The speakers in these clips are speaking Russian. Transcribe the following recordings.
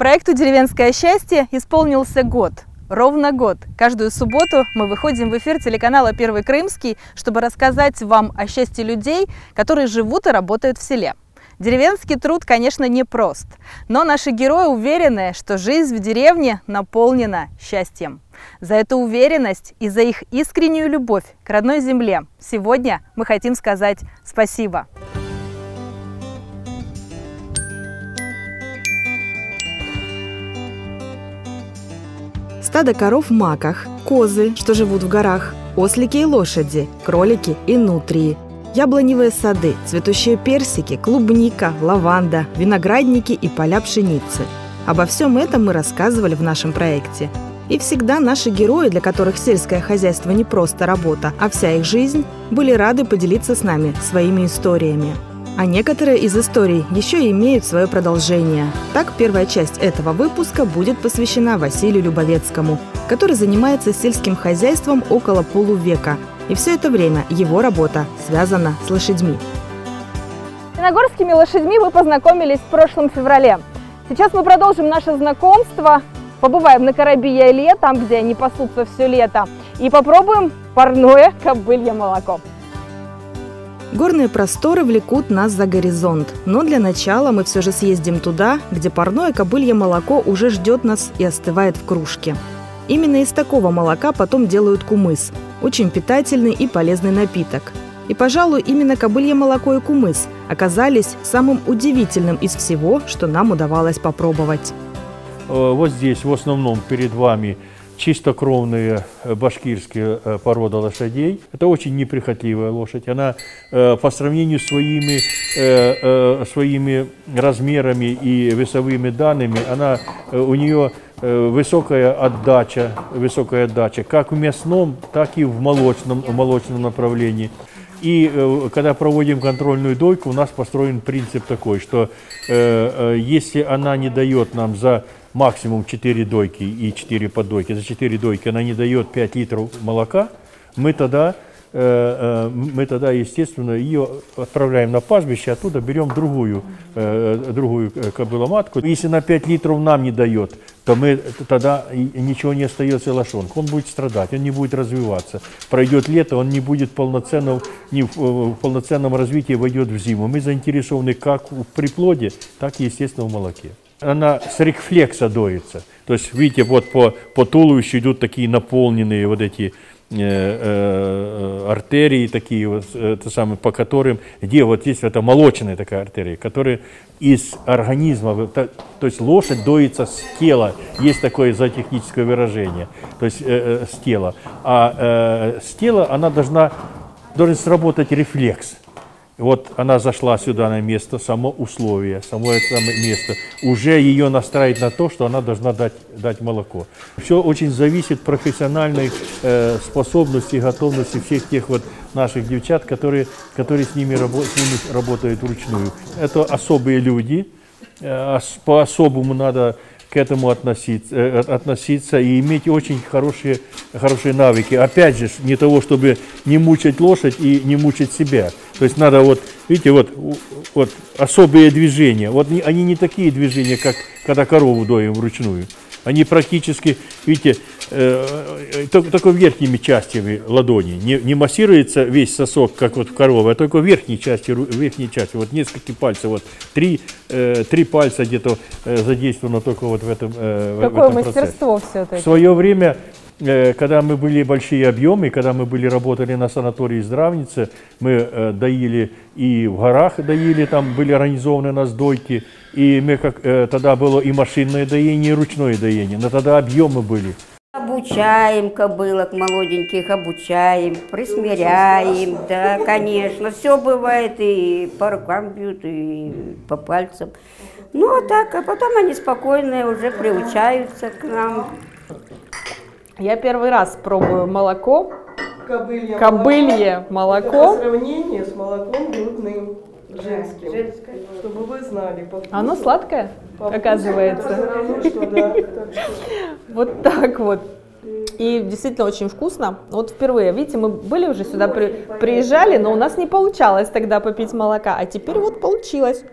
Проекту «Деревенское счастье» исполнился год. Ровно год. Каждую субботу мы выходим в эфир телеканала «Первый Крымский», чтобы рассказать вам о счастье людей, которые живут и работают в селе. Деревенский труд, конечно, непрост, но наши герои уверены, что жизнь в деревне наполнена счастьем. За эту уверенность и за их искреннюю любовь к родной земле сегодня мы хотим сказать спасибо. Стадо коров в маках, козы, что живут в горах, ослики и лошади, кролики и нутрии, яблоневые сады, цветущие персики, клубника, лаванда, виноградники и поля пшеницы. Обо всем этом мы рассказывали в нашем проекте. И всегда наши герои, для которых сельское хозяйство не просто работа, а вся их жизнь, были рады поделиться с нами своими историями. А некоторые из историй еще имеют свое продолжение. Так, первая часть этого выпуска будет посвящена Василию Любовецкому, который занимается сельским хозяйством около полувека. И все это время его работа связана с лошадьми. С Иногорскими лошадьми мы познакомились в прошлом феврале. Сейчас мы продолжим наше знакомство, побываем на Карабия-Иле, там, где они пасутся все лето, и попробуем парное кобылье молоко. Горные просторы влекут нас за горизонт, но для начала мы все же съездим туда, где парное кобылье молоко уже ждет нас и остывает в кружке. Именно из такого молока потом делают кумыс – очень питательный и полезный напиток. И, пожалуй, именно кобылье молоко и кумыс оказались самым удивительным из всего, что нам удавалось попробовать. Э, вот здесь в основном перед вами чистокровные э, башкирские э, породы лошадей. Это очень неприхотливая лошадь. Она э, по сравнению с своими, своими размерами и весовыми данными, она, у нее высокая отдача, высокая отдача как в мясном, так и в молочном, в молочном направлении. И когда проводим контрольную дойку, у нас построен принцип такой, что если она не дает нам за максимум 4 дойки и 4 поддойки, за 4 дойки она не дает 5 литров молока, мы тогда Э, э, мы тогда, естественно, ее отправляем на пастбище, оттуда берем другую, э, другую кобыломатку. Если на 5 литров нам не дает, то мы тогда ничего не остается лошонку. Он будет страдать, он не будет развиваться. Пройдет лето, он не будет полноценного, не в полноценном развитии войдет в зиму. Мы заинтересованы как в приплоде, так и, естественно, в молоке. Она с рефлекса доится. То есть, видите, вот по, по туловищу идут такие наполненные вот эти Э, э, артерии такие, вот, это самое, по которым, где вот есть это молочная такая артерия, которая из организма, то, то есть лошадь доится с тела, есть такое зоотехническое выражение, то есть э, э, с тела, а э, с тела она должна, должен сработать рефлекс, вот она зашла сюда на место, само условие, само это самое место, уже ее настраивает на то, что она должна дать, дать молоко. Все очень зависит от профессиональной э, способности, готовности всех тех вот наших девчат, которые, которые с, ними рабо с ними работают вручную. Это особые люди, э, по-особому надо к этому относиться, э, относиться и иметь очень хорошие, хорошие навыки. Опять же, не того, чтобы не мучать лошадь и не мучать себя. То есть надо вот, видите, вот, вот особые движения. Вот они не такие движения, как когда корову доим вручную. Они практически, видите, э, только, только верхними частями ладони. Не, не массируется весь сосок, как вот в коровы, а только верхней части, верхней части. Вот несколько пальцев, вот три, э, три пальца где-то э, задействовано только вот в этом, э, Какое в этом мастерство все-таки. В свое время Э, когда мы были большие объемы, когда мы были работали на санатории здравницы, мы э, доили и в горах доили, там были организованы у нас дойки, и мы как, э, тогда было и машинное доение, и ручное доение, но тогда объемы были. Обучаем кобылок молоденьких, обучаем, присмиряем, да, конечно. Все бывает, и по рукам бьют, и по пальцам. Ну, а так, а потом они спокойные уже приучаются к нам. Я первый раз пробую молоко. Кобылье, Кобылье молоко. молоко. По сравнению с молоком грудным женским. Женское. Чтобы вы знали. По вкусу, Оно сладкое, по оказывается. Что, да, Вот так вот. И действительно очень вкусно. Вот впервые, видите, мы были уже сюда, при, приезжали, но у нас не получалось тогда попить молока, а теперь вот получилось.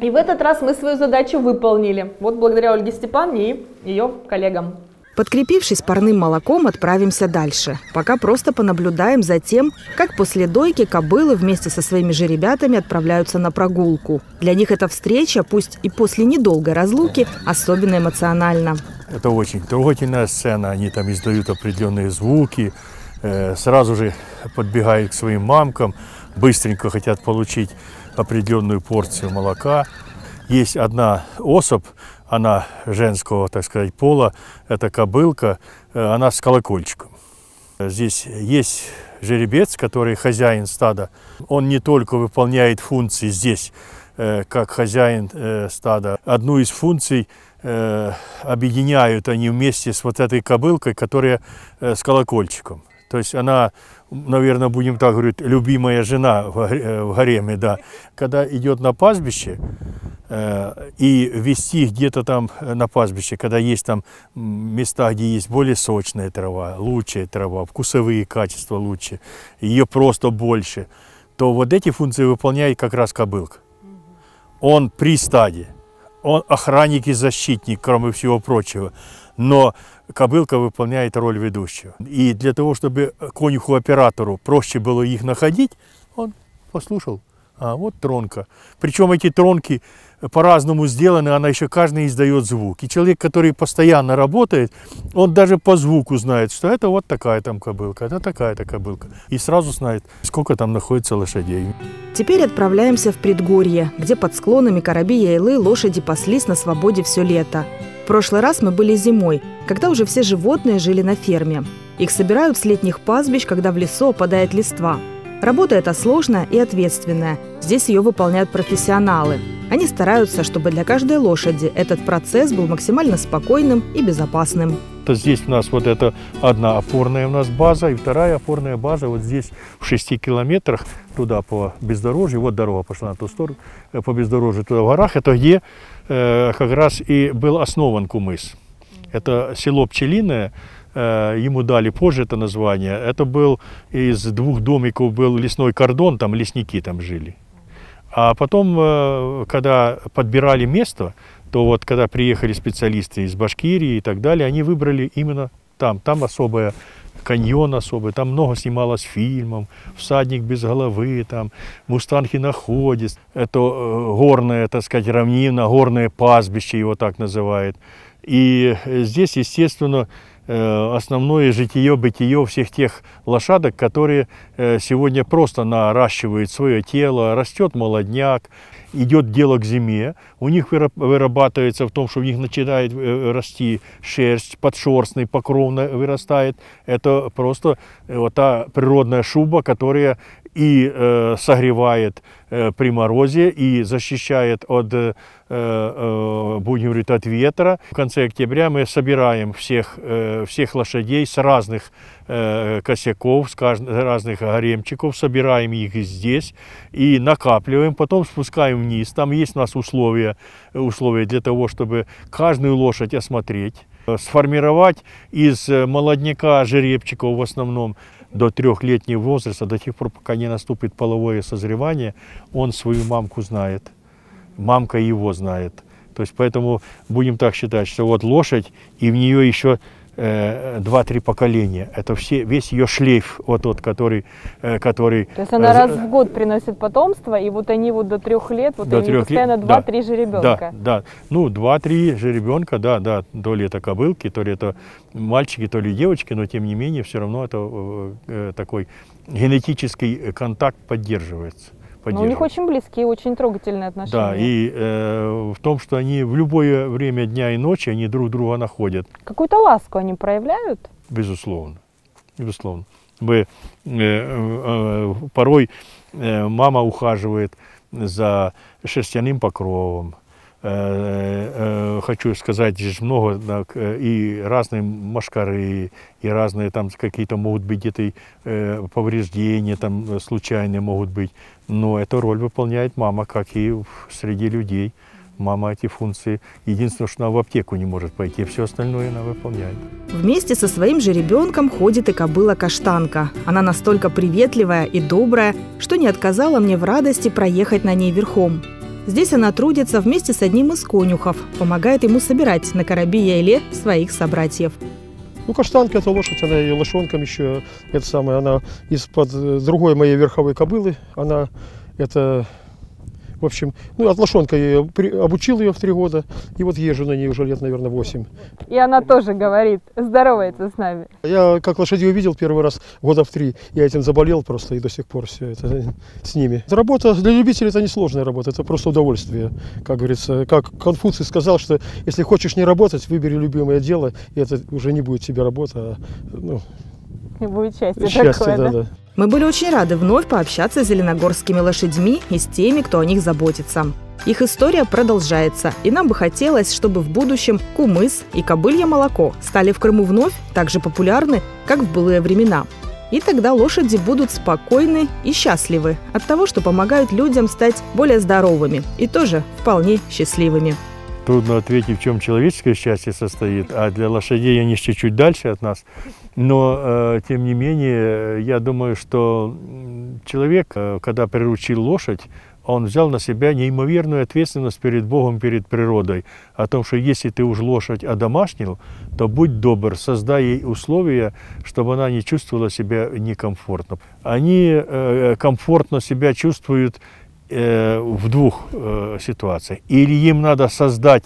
И в этот раз мы свою задачу выполнили. Вот благодаря Ольге Степановне и ее коллегам. Подкрепившись парным молоком, отправимся дальше. Пока просто понаблюдаем за тем, как после дойки кобылы вместе со своими же ребятами отправляются на прогулку. Для них эта встреча, пусть и после недолгой разлуки, особенно эмоциональна. Это очень трогательная сцена. Они там издают определенные звуки, э, сразу же подбегают к своим мамкам, быстренько хотят получить определенную порцию молока. Есть одна особь, она женского, так сказать, пола, это кобылка, э, она с колокольчиком. Здесь есть жеребец, который хозяин стада. Он не только выполняет функции здесь, э, как хозяин э, стада. Одну из функций объединяют они вместе с вот этой кобылкой, которая с колокольчиком. То есть она, наверное, будем так говорить, любимая жена в гареме, да. Когда идет на пастбище, Э, и вести где-то там э, на пастбище, когда есть там места, где есть более сочная трава, лучшая трава, вкусовые качества лучше, ее просто больше, то вот эти функции выполняет как раз кобылка. Он при стаде, он охранник и защитник, кроме всего прочего, но кобылка выполняет роль ведущего. И для того, чтобы конюху-оператору проще было их находить, он послушал, а вот тронка. Причем эти тронки по-разному сделаны, она еще каждый издает звук. И человек, который постоянно работает, он даже по звуку знает, что это вот такая там кобылка, это такая-то кобылка. И сразу знает, сколько там находится лошадей. Теперь отправляемся в предгорье, где под склонами Карабия и Лы лошади паслись на свободе все лето. В прошлый раз мы были зимой, когда уже все животные жили на ферме. Их собирают с летних пастбищ, когда в лесу опадает листва. Работа эта сложная и ответственная. Здесь ее выполняют профессионалы. Они стараются, чтобы для каждой лошади этот процесс был максимально спокойным и безопасным. Здесь у нас вот это одна опорная у нас база, и вторая опорная база вот здесь в 6 километрах туда по бездорожью. Вот дорога пошла на ту сторону, э, по бездорожью туда в горах. Это где как раз и был основан Кумыс. Это село Пчелиное, э, ему дали позже это название. Это был из двух домиков был лесной кордон, там лесники там жили. А потом, э, когда подбирали место, то вот когда приехали специалисты из Башкирии и так далее, они выбрали именно там. Там особая каньон особый, там много снималось фильмов, «Всадник без головы», там «Мустанги находец», это горное, так сказать, равнина, горное пастбище его так называют. И здесь, естественно, основное житие-бытие всех тех лошадок, которые сегодня просто наращивают свое тело, растет молодняк, идет дело к зиме, у них вырабатывается в том, что у них начинает э, расти шерсть, подшерстный, покровно вырастает. Это просто вот та природная шуба, которая и э, согревает э, при морозе, и защищает от, э, э, будем говорить, от ветра. В конце октября мы собираем всех, э, всех лошадей с разных э, косяков, с разных гаремчиков, собираем их здесь и накапливаем, потом спускаем вниз. Там есть у нас условия, условия для того, чтобы каждую лошадь осмотреть сформировать из э, молодняка жеребчиков в основном до трехлетнего возраста, до тех пор, пока не наступит половое созревание, он свою мамку знает, мамка его знает. То есть поэтому будем так считать, что вот лошадь, и в нее еще два-три поколения. Это все, весь ее шлейф, вот тот, который, э, который... То есть она раз в год приносит потомство, и вот они вот до трех лет, вот до они трех постоянно два-три да, жеребенка. Да, да. Ну, два-три жеребенка, да, да. То ли это кобылки, то ли это мальчики, то ли девочки, но тем не менее все равно это э, э такой генетический контакт поддерживается. Но у них очень близкие, очень трогательные отношения. Да, и э, в том, что они в любое время дня и ночи они друг друга находят. Какую-то ласку они проявляют? Безусловно, безусловно. Мы, э, э, порой э, мама ухаживает за шерстяным покровом, Э, э, хочу сказать, здесь много так, и разные машкары, и разные там какие-то могут быть где-то повреждения там случайные могут быть. Но эту роль выполняет мама, как и среди людей. Мама эти функции. Единственное, что она в аптеку не может пойти, все остальное она выполняет. Вместе со своим же ребенком ходит и кобыла-каштанка. Она настолько приветливая и добрая, что не отказала мне в радости проехать на ней верхом. Здесь она трудится вместе с одним из конюхов, помогает ему собирать на коробе Яйле своих собратьев. Ну, каштанка это лошадь, она и лошонком еще, это самое, она из-под э, другой моей верховой кобылы, она это в общем, ну, от лошонка я при- обучил ее в три года, и вот езжу на ней уже лет, наверное, восемь. И она тоже говорит, здоровается с нами. Я как лошадей увидел первый раз года в три, я этим заболел просто и до сих пор все это с ними. Работа для любителей это несложная работа, это просто удовольствие. Как говорится, как Конфуций сказал, что если хочешь не работать, выбери любимое дело, и это уже не будет тебе работа, а ну, И будет счастье, счастье, такое, да, да? да. Мы были очень рады вновь пообщаться с зеленогорскими лошадьми и с теми, кто о них заботится. Их история продолжается, и нам бы хотелось, чтобы в будущем кумыс и кобылье молоко стали в Крыму вновь так же популярны, как в былые времена. И тогда лошади будут спокойны и счастливы от того, что помогают людям стать более здоровыми и тоже вполне счастливыми. Трудно ответить, в чем человеческое счастье состоит, а для лошадей они чуть-чуть дальше от нас. Но, э, тем не менее, я думаю, что человек, э, когда приручил лошадь, он взял на себя неимоверную ответственность перед Богом, перед природой. О том, что если ты уж лошадь одомашнил, то будь добр, создай ей условия, чтобы она не чувствовала себя некомфортно. Они э, комфортно себя чувствуют э, в двух э, ситуациях. Или им надо создать,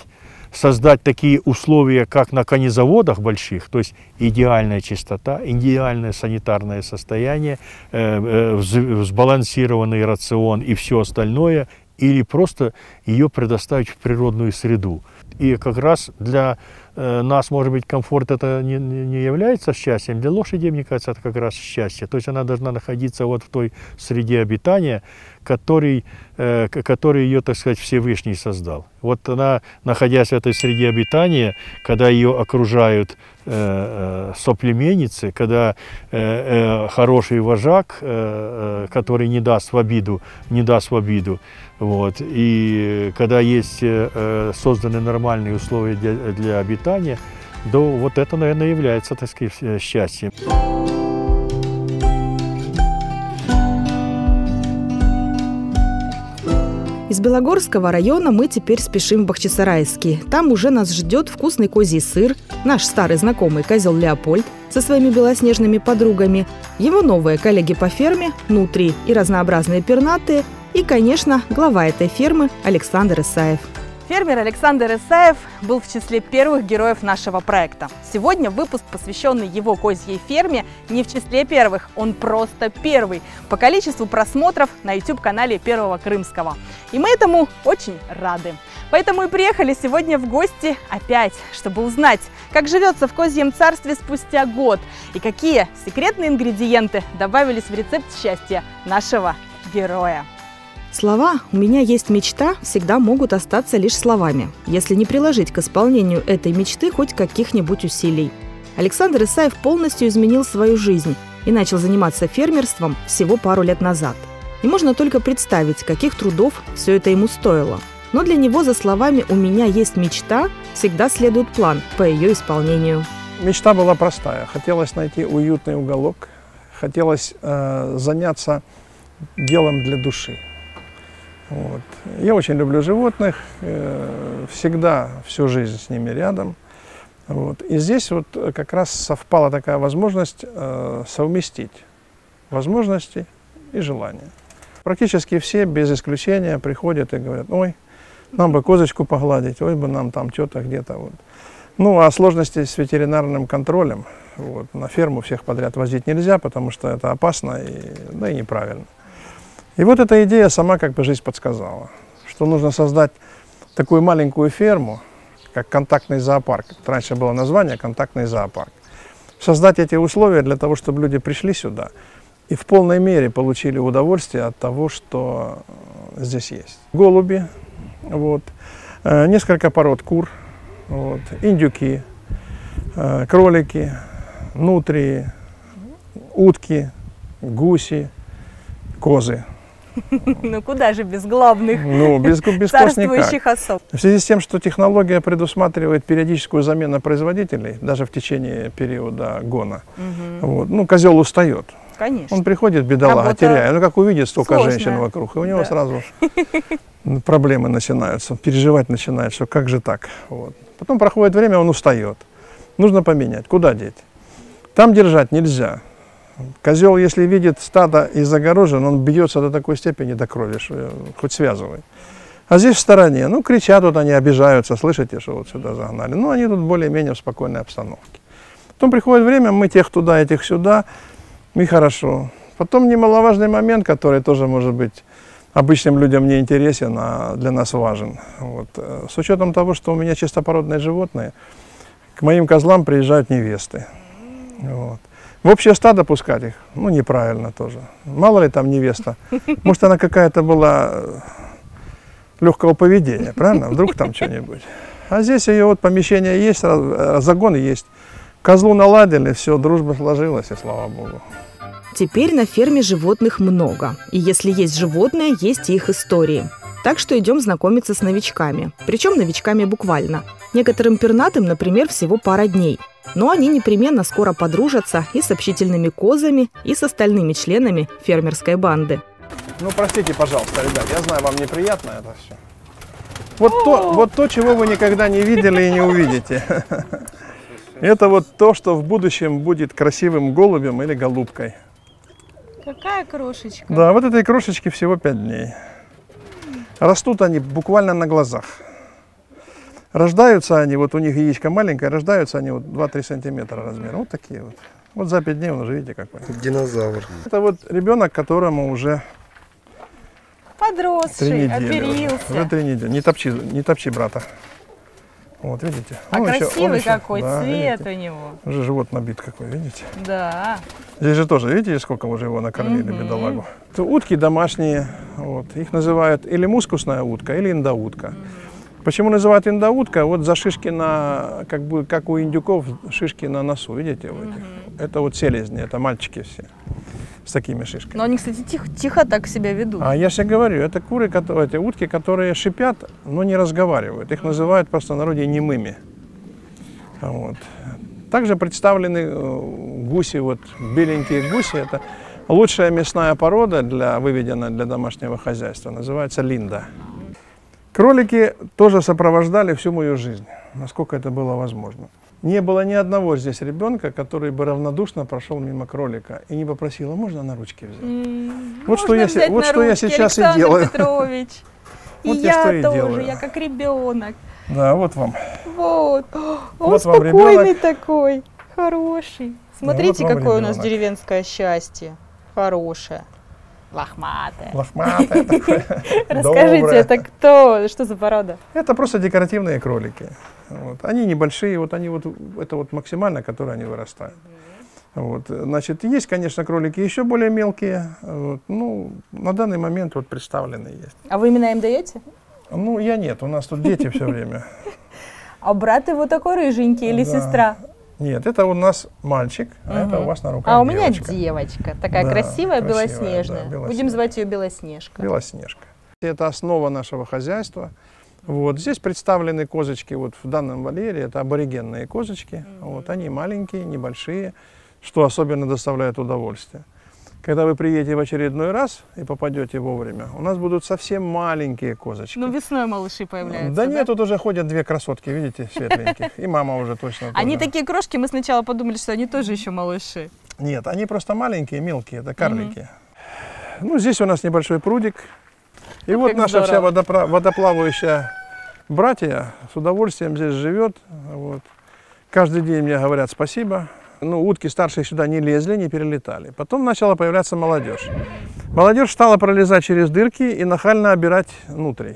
создать такие условия, как на конезаводах больших, то есть идеальная чистота, идеальное санитарное состояние, э, сбалансированный рацион и все остальное, или просто ее предоставить в природную среду. И как раз для нас, может быть, комфорт это не, не является счастьем. Для лошади, мне кажется, это как раз счастье. То есть она должна находиться вот в той среде обитания, который, э, который ее, так сказать, Всевышний создал. Вот она, находясь в этой среде обитания, когда ее окружают э, э, соплеменницы, когда э, э, хороший вожак, э, э, который не даст в обиду, не даст в обиду, вот, и когда есть э, э, созданы нормальные условия для, для обитания, то вот это, наверное, является, так сказать, э, счастьем. Из Белогорского района мы теперь спешим в Бахчисарайский. Там уже нас ждет вкусный козий сыр, наш старый знакомый козел Леопольд со своими белоснежными подругами, его новые коллеги по ферме, нутри и разнообразные пернатые, и, конечно, глава этой фермы Александр Исаев. Фермер Александр Исаев был в числе первых героев нашего проекта. Сегодня выпуск, посвященный его козьей ферме, не в числе первых, он просто первый по количеству просмотров на YouTube-канале Первого Крымского. И мы этому очень рады. Поэтому и приехали сегодня в гости опять, чтобы узнать, как живется в козьем царстве спустя год и какие секретные ингредиенты добавились в рецепт счастья нашего героя. Слова «у меня есть мечта» всегда могут остаться лишь словами, если не приложить к исполнению этой мечты хоть каких-нибудь усилий. Александр Исаев полностью изменил свою жизнь и начал заниматься фермерством всего пару лет назад. И можно только представить, каких трудов все это ему стоило. Но для него за словами «у меня есть мечта» всегда следует план по ее исполнению. Мечта была простая. Хотелось найти уютный уголок, хотелось э, заняться делом для души. Вот. Я очень люблю животных, э, всегда всю жизнь с ними рядом. Вот. И здесь вот э, как раз совпала такая возможность э, совместить возможности и желания. Практически все, без исключения, приходят и говорят, ой, нам бы козочку погладить, ой бы нам там что-то где-то. Вот. Ну, а сложности с ветеринарным контролем. Вот. На ферму всех подряд возить нельзя, потому что это опасно и, да и неправильно. И вот эта идея сама как бы жизнь подсказала, что нужно создать такую маленькую ферму, как контактный зоопарк. Это раньше было название контактный зоопарк. Создать эти условия для того, чтобы люди пришли сюда и в полной мере получили удовольствие от того, что э, здесь есть. Голуби, вот, э, несколько пород кур, вот, индюки, э, кролики, нутрии, утки, гуси, козы. Ну куда же без главных Ну, без, без царствующих особ? В связи с тем, что технология предусматривает периодическую замену производителей, даже в течение периода гона, вот, ну, козел устает. Конечно. Он приходит, бедолага, Работа теряя. Ну, как увидит столько сложная. женщин вокруг, и у него Да. сразу проблемы начинаются, переживать начинает, что как же так. Вот. Потом проходит время, он устает. Нужно поменять. Куда деть? Там держать нельзя. Козел, если видит стадо и загорожен, он бьется до такой степени до крови, что э, хоть связывай. А здесь в стороне, ну, кричат, вот они обижаются, слышите, что вот сюда загнали. Ну, они тут более-менее в спокойной обстановке. Потом приходит время, мы тех туда, этих сюда, и хорошо. Потом немаловажный момент, который тоже может быть обычным людям не интересен, а для нас важен. Вот. э, С учетом того, что у меня чистопородные животные, к моим козлам приезжают невесты. Вот. В общее стадо пускать их, ну, неправильно тоже. Мало ли там невеста. Может, она какая-то была э, легкого поведения, правильно? Вдруг там что-нибудь. А здесь ее вот помещение есть, э, загон есть. Козлу наладили, все, дружба сложилась, и слава богу. Теперь на ферме животных много. И если есть животные, есть и их истории. Так что идем знакомиться с новичками. Причем новичками буквально. Некоторым пернатым, например, всего пара дней. Но они непременно скоро подружатся и с общительными козами, и с остальными членами фермерской банды. Ну, простите, пожалуйста, ребят, я знаю, вам неприятно это все. Вот то, вот то, чего вы никогда не видели и не увидите. Это вот то, что в будущем будет красивым голубем или голубкой. Какая крошечка. Да, вот этой крошечке всего 5 дней. Растут они буквально на глазах. Рождаются они, вот у них яичко маленькое, рождаются они вот 2-3 сантиметра размера. Вот такие вот. Вот за 5 дней он уже, видите, какой. Динозавр. Это вот ребенок, которому уже Подросший, оперился. Уже три недели. Не топчи, не топчи брата. Вот, видите? А еще- он красивый еще- какой да, цвет видите? у него. Уже живот набит какой, видите? Да. Здесь же тоже, видите, сколько уже его накормили, бедолагу. Это утки домашние, вот, их называют или мускусная утка, или индоутка. Почему называют индоутка? Вот за шишки на, как бы, как у индюков, шишки на носу, видите? у этих? Это вот селезни, это мальчики все с такими шишками. Но они, кстати, тихо, тихо так себя ведут. А я же говорю, это куры, которые, эти утки, которые шипят, но не разговаривают. Их называют в простонародье немыми. Вот. Также представлены э, гуси, вот беленькие гуси. Это лучшая мясная порода, для, выведенная для домашнего хозяйства, называется линда. Кролики тоже сопровождали всю мою жизнь, насколько это было возможно. Не было ни одного здесь ребенка, который бы равнодушно прошел мимо кролика и не попросил, а можно на ручки взять? М, Вот что я вот на что я ручки, сейчас и Александр делаю. Петрович. И Вот я я и тоже, делаю. я как ребенок. Да, вот вам. Вот. О, Он Вот спокойный ребенок. такой, хороший. Смотрите, вам какое у нас ребенок. деревенское счастье. Хорошее. Лохматое. Лохматое такое. Расскажите, это кто? Что за порода? Это просто декоративные кролики. Вот. Они небольшие, вот они вот, это вот максимально, которые они вырастают. Вот. Значит, есть, конечно, кролики еще более мелкие. Вот. Ну, на данный момент вот представлены есть. А вы имена им даете? Ну, я нет, у нас тут дети все время. А брат его такой рыженький или сестра? Нет, это у нас мальчик, а это у вас на руках А у меня девочка. девочка. Такая Да, красивая, красивая, белоснежная. да, Будем белоснежная. звать ее Белоснежка. Белоснежка. Это основа нашего хозяйства. Вот. Здесь представлены козочки вот в данном вольере. Это аборигенные козочки. Вот. Они маленькие, небольшие, что особенно доставляет удовольствие. Когда вы приедете в очередной раз и попадете вовремя, у нас будут совсем маленькие козочки. Ну, весной малыши появляются. да нет, тут уже ходят две красотки, видите, светленьких. И мама уже точно Они такие крошки, мы сначала подумали, что они тоже еще малыши. Нет, они просто маленькие, мелкие, это карлики. Ну, здесь у нас небольшой прудик. И вот как наша вся водоплавающая братья с удовольствием здесь живет. Вот. Каждый день мне говорят спасибо. Ну, утки старшие сюда не лезли, не перелетали. Потом начала появляться молодежь. Молодежь стала пролезать через дырки и нахально обирать внутрь.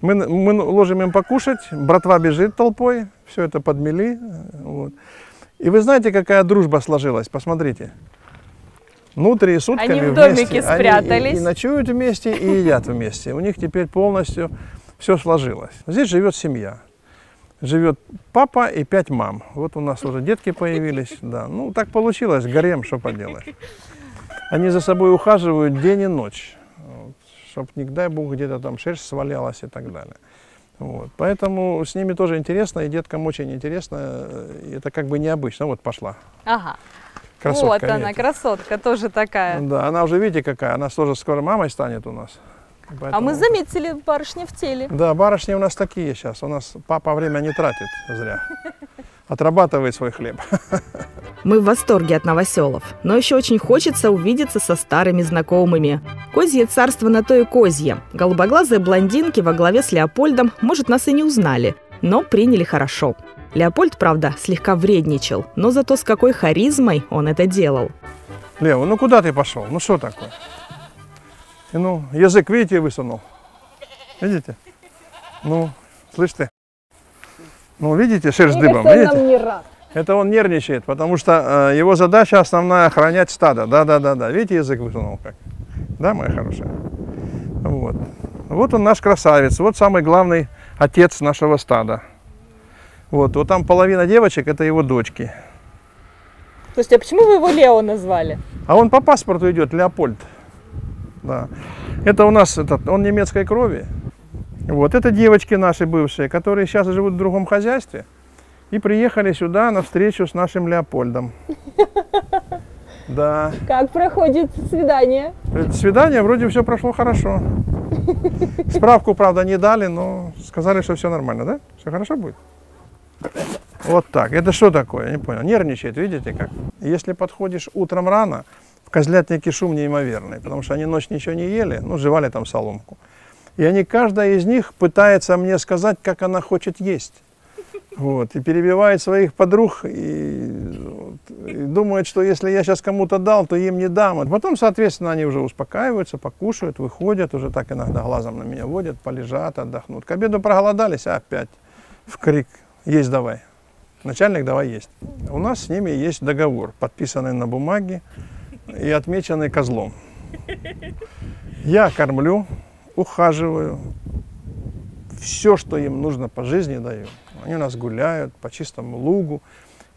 Мы, мы ложим им покушать, братва бежит толпой, все это подмели. Вот. И вы знаете, какая дружба сложилась? Посмотрите. Внутри сутками Они в вместе. домике Они и- спрятались. И, ночуют вместе, и едят вместе. У них теперь полностью все сложилось. Здесь живет семья. Живет папа и пять мам. Вот у нас уже детки появились. Да. Ну, так получилось, гарем, что поделаешь. Они за собой ухаживают день и ночь. чтобы, не дай бог, где-то там шерсть свалялась и так далее. Вот. Поэтому с ними тоже интересно, и деткам очень интересно. э, Это как бы необычно. Вот пошла. Ага. Красотка, вот она, видите? красотка тоже такая. Да, она уже, видите, какая, она тоже скоро мамой станет у нас. А мы Поэтому- заметили барышни в теле. Да, барышни у нас такие сейчас. У нас папа время не тратит зря. Отрабатывает свой хлеб. Мы в восторге от новоселов, но еще очень хочется увидеться со старыми знакомыми. Козье царство на то и козье. Голубоглазые блондинки во главе с Леопольдом, может, нас и не узнали, но приняли хорошо. Леопольд, правда, слегка вредничал, но зато с какой харизмой он это делал. Лева, ну куда ты пошел? Ну что такое? И ну, язык, видите, высунул. Видите? Ну, слышь ты? Ну, видите, шерсть дыбом, видите? Это он нервничает, потому что э, его задача основная охранять стадо. Да-да-да-да. Видите, язык высунул как? Да, моя хорошая? Вот. Вот он наш красавец. Вот самый главный отец нашего стада. Вот, вот там половина девочек, это его дочки. Слушайте, а почему вы его Лео назвали? А он по паспорту идет, Леопольд. Да. Это у нас, этот, он немецкой крови. Вот, это девочки наши бывшие, которые сейчас живут в другом хозяйстве. И приехали сюда на встречу с нашим Леопольдом. Да. Как проходит свидание? Свидание вроде все прошло хорошо. Справку, правда, не дали, но сказали, что все нормально, да? Все хорошо будет? Вот так. Это что такое? Я не понял. Нервничает, видите как? Если подходишь утром рано, в козлятнике шум неимоверный, потому что они ночь ничего не ели, ну, жевали там соломку. И они, каждая из них пытается мне сказать, как она хочет есть. Вот, и перебивает своих подруг и, и думает, что если я сейчас кому-то дал, то им не дам. А потом, соответственно, они уже успокаиваются, покушают, выходят, уже так иногда глазом на меня водят, полежат, отдохнут. К обеду проголодались, а опять в крик «Есть давай!» Начальник давай есть. У нас с ними есть договор, подписанный на бумаге и отмеченный козлом. Я кормлю, ухаживаю, все, что им нужно по жизни даю. Они у нас гуляют по чистому лугу,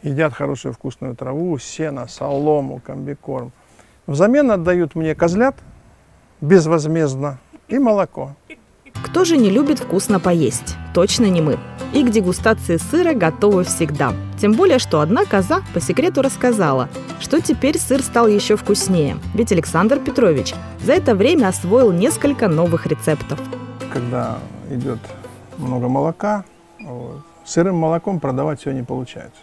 едят хорошую вкусную траву, сено, солому, комбикорм. Взамен отдают мне козлят безвозмездно и молоко. Кто же не любит вкусно поесть? Точно не мы. И к дегустации сыра готовы всегда. Тем более, что одна коза по секрету рассказала, что теперь сыр стал еще вкуснее. Ведь Александр Петрович за это время освоил несколько новых рецептов. Когда идет много молока, вот, сырым молоком продавать все не получается.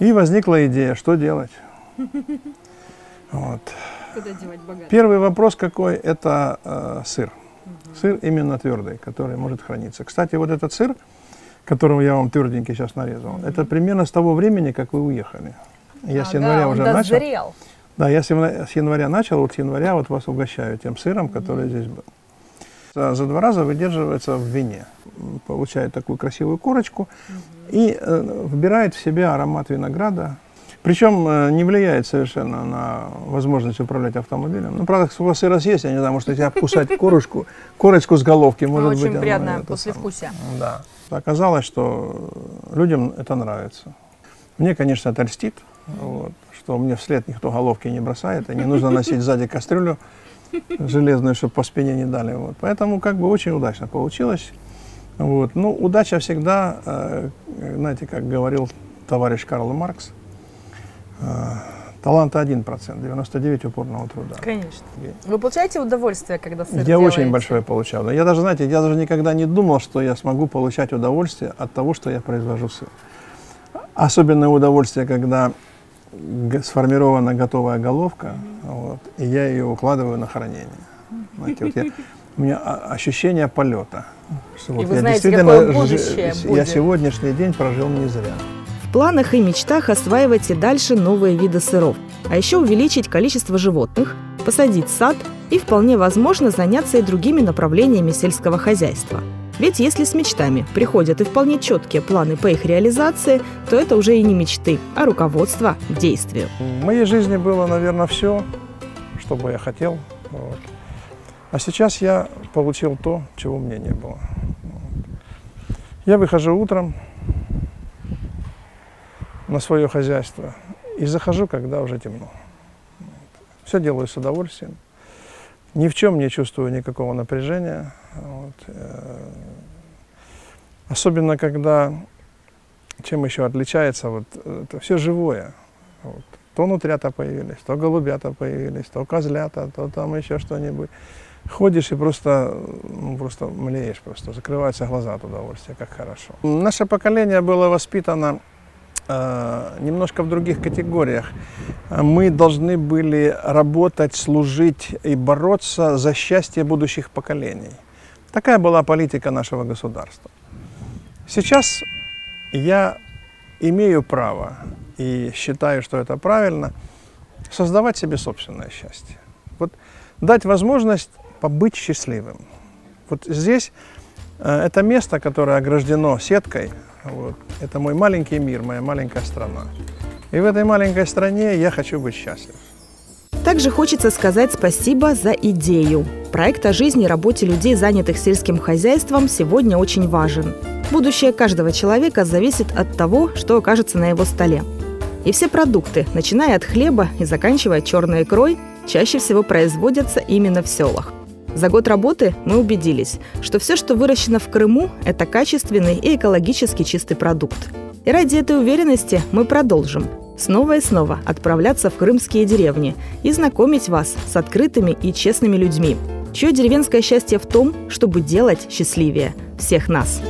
И возникла идея, что делать. Вот. Куда девать богатство? Первый вопрос какой – это э, сыр. Сыр именно твердый, который может храниться. Кстати, вот этот сыр, которого я вам тверденький сейчас нарезал, это примерно с того времени, как вы уехали. Я с января он уже начал. дозрел. Да, я с января, с января начал, вот с января вот вас угощаю тем сыром, который здесь был. За, за два раза выдерживается в вине, получает такую красивую корочку и э, вбирает в себя аромат винограда. Причем э, не влияет совершенно на возможность управлять автомобилем. Ну, правда, сколько сыра съесть, я не знаю, может, если обкусать корочку, корочку с головки, может быть, Очень оно приятное это послевкусие. самое. Да. Оказалось, что людям это нравится. Мне, конечно, это льстит, вот, что мне вслед никто головки не бросает, и не нужно носить сзади кастрюлю железную, чтобы по спине не дали. Вот. Поэтому как бы очень удачно получилось. Вот. Ну, удача всегда, э, знаете, как говорил товарищ Карл Маркс, таланта 1%, 99% упорного труда. Конечно. Вы получаете удовольствие, когда сыр Я делаете? очень большое получал. Я даже, знаете, я даже никогда не думал, что я смогу получать удовольствие от того, что я произвожу сыр. Особенное удовольствие, когда сформирована готовая головка, вот, и я ее укладываю на хранение. Знаете, вот я- у меня о- ощущение полета. Что вот вы я знаете, действительно какое ж- будущее Я будет. сегодняшний день прожил не зря. В планах и мечтах осваивать и дальше новые виды сыров. А еще увеличить количество животных, посадить сад и вполне возможно заняться и другими направлениями сельского хозяйства. Ведь если с мечтами приходят и вполне четкие планы по их реализации, то это уже и не мечты, а руководство к действию. В моей жизни было, наверное, все, что бы я хотел. Вот. А сейчас я получил то, чего мне не было. Я выхожу утром на свое хозяйство и захожу, когда уже темно. Все делаю с удовольствием. Ни в чем не чувствую никакого напряжения. Вот. э, Особенно, когда чем еще отличается, вот это все живое. Вот. То нутрята появились, то голубята появились, то козлята, то там еще что-нибудь. Ходишь и просто, ну, просто млеешь, просто закрываются глаза от удовольствия, как хорошо. Наше поколение было воспитано э, немножко в других категориях. Мы должны были работать, служить и бороться за счастье будущих поколений. Такая была политика нашего государства. Сейчас я имею право и считаю, что это правильно, создавать себе собственное счастье. Вот дать возможность побыть счастливым. Вот здесь э, это место, которое ограждено сеткой, вот, это мой маленький мир, моя маленькая страна. И в этой маленькой стране я хочу быть счастлив. Также хочется сказать спасибо за идею. Проект о жизни и работе людей, занятых сельским хозяйством, сегодня очень важен. Будущее каждого человека зависит от того, что окажется на его столе. И все продукты, начиная от хлеба и заканчивая черной икрой, чаще всего производятся именно в селах. За год работы мы убедились, что все, что выращено в Крыму, это качественный и экологически чистый продукт. И ради этой уверенности мы продолжим снова и снова отправляться в крымские деревни и знакомить вас с открытыми и честными людьми, чье деревенское счастье в том, чтобы делать счастливее всех нас.